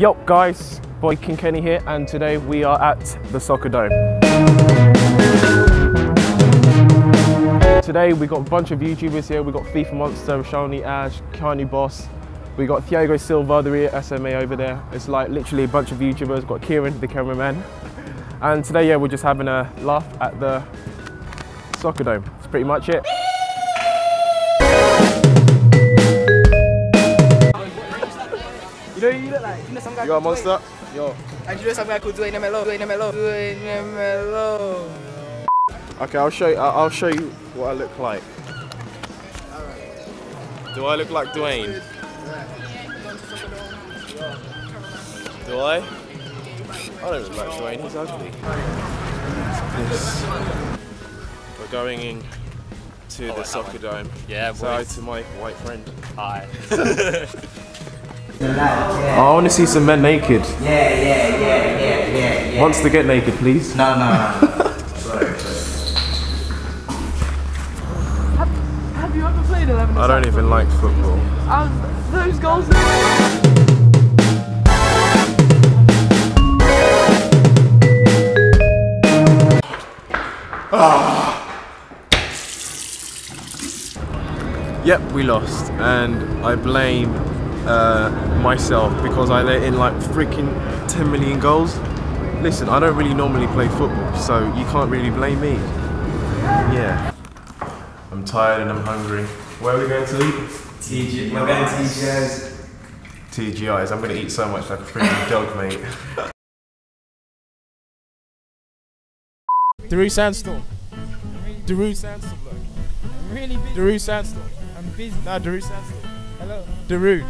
Yo guys, boy King Kenny here and today we are at the Soccer Dome. Today we got a bunch of YouTubers here, we got FIFA Monstah, Shani Ash, Keanu Boss, we got Thiago Silva, the SMA over there. It's like literally a bunch of YouTubers, got Cieron, the cameraman. And today yeah, we're just having a laugh at the Soccer Dome. That's pretty much it. You know you look like you know some guy. You got a called monster? Yo. Dwayne. And you know some guy called Dwayne Melo. Dwayne Melo. Dwayne Melo. Okay, I'll show you. I'll I'll show you what I look like. Do I look like Dwayne? Do I? I don't look like Dwayne. He's ugly. This. We're going in to the soccer dome. Yeah, Say hi to my white friend. Hi. I want to see some men naked. Yeah, yeah, yeah, yeah, yeah, yeah. Wants to get naked, please. No, no, no. Have you ever played 11? I don't even like football. Um, those goals. Yep, we lost, and I blame uh, myself because I let in like freaking 10 million goals. Listen, I don't really normally play football, so you can't really blame me. Yeah. I'm tired and I'm hungry. Where are we going to eat? TG, we're going to TG's. TGI's. I'm going to eat so much like a freaking dog, mate. Daru Sandstorm. Daru Sandstorm, though. Really busy. Daru Sandstorm. I'm busy. Nah, Daru Sandstorm. Hello. Daru.